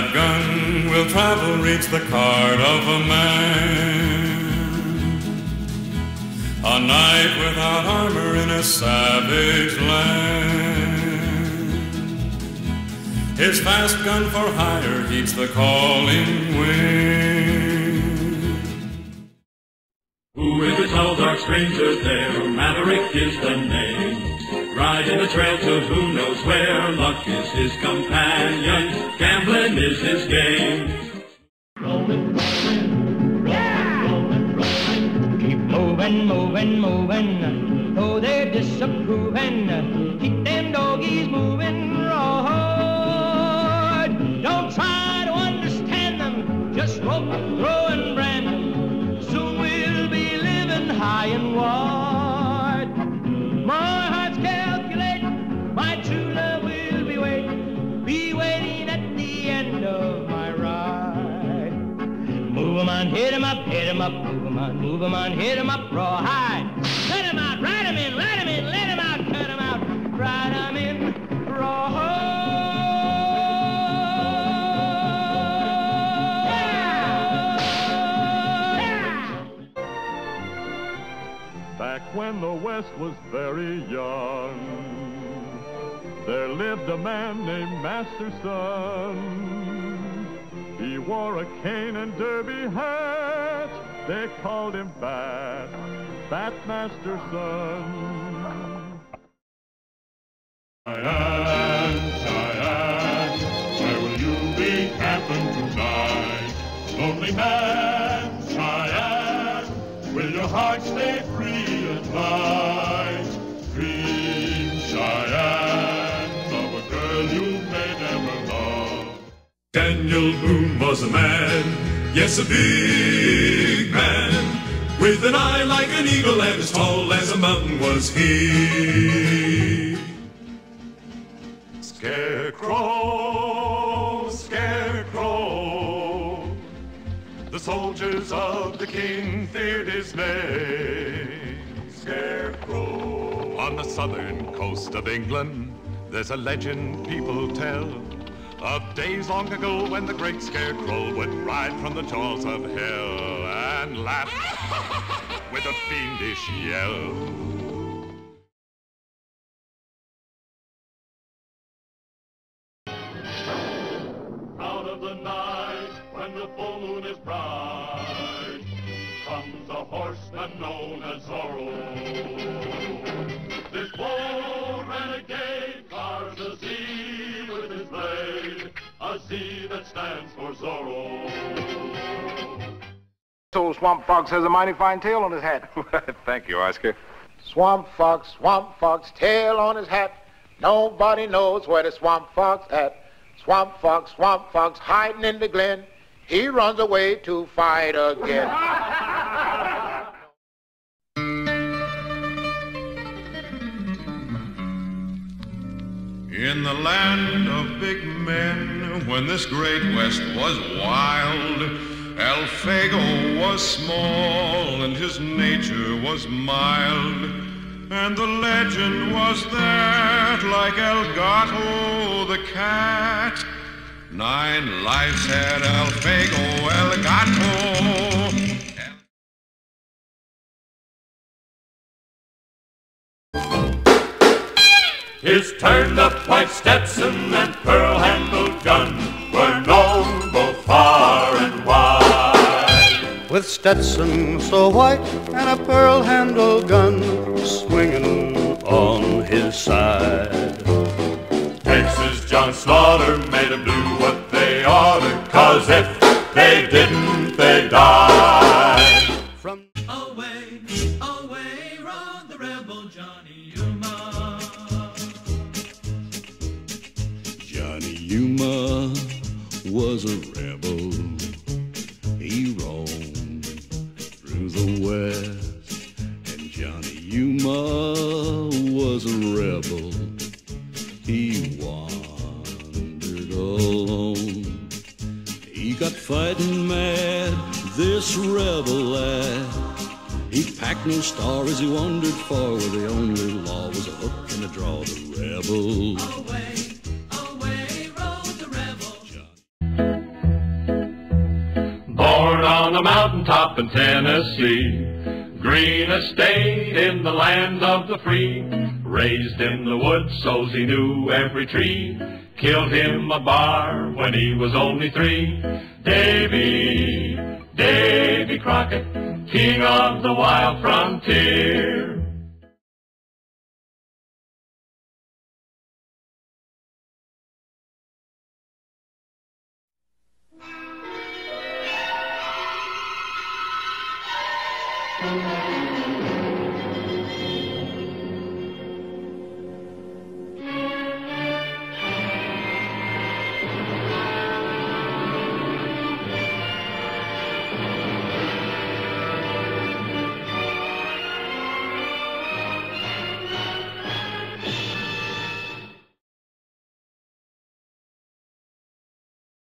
have gun will travel reach the card of a man. A knight without armor in a savage land. His fast gun for hire heeds the calling wind. Who is the tall dark stranger there? Maverick is the name. Riding the trail to who knows where. Luck is his companion. Gambling is his game. Rolling. Keep moving, moving, moving. Though they're disapproving. Keep them hit 'em up, move 'em on, move 'em on, hit 'em up, rawhide. Let 'em out, ride 'em in, let 'em in, let 'em out, cut 'em out, ride 'em in, rawhide. Back when the West was very young, there lived a man named Masterson. He wore a cane and derby hat. They called him Bat, Bat Masterson. Cheyenne, Cheyenne, where will you be camping tonight? Lonely man, Cheyenne, will your heart stay free at night? Dream, Cheyenne, of a girl you may never love. Daniel Boone was a man, yes, a big man, with an eye like an eagle and as tall as a mountain was he. Scarecrow, Scarecrow, the soldiers of the king feared his name. Scarecrow. On the southern coast of England, there's a legend people tell of days long ago when the great Scarecrow would ride from the jaws of hell and laugh with a fiendish yell. Out of the blade, a Z that stands for Zorro. Old Swamp Fox has a mighty fine tail on his hat. Thank you, Oscar. Swamp Fox, Swamp Fox, tail on his hat. Nobody knows where the Swamp Fox at. Swamp Fox, Swamp Fox, hiding in the glen. He runs away to fight again. In the land of big men, when this great west was wild, Elfego was small and his nature was mild. And the legend was that, like El Gato the cat, nine lives had Elfego El Gato. His turned up white Stetson and pearl handled gun were known both far and wide. With Stetson so white and a pearl-handled gun swinging on his side. Texas John Slaughter made 'em do what they oughta, cause if they didn't, they died. Was a rebel. He roamed through the west, and Johnny Yuma was a rebel. He wandered alone. He got fighting mad, this rebel lad. He packed no star as he wandered far, where the only law was a hook and a draw. The rebel. Mountaintop in Tennessee. Green estate in the land of the free. Raised in the woods so's he knew every tree. Killed him a bar when he was only three. Davy, Davy Crockett, king of the wild frontier.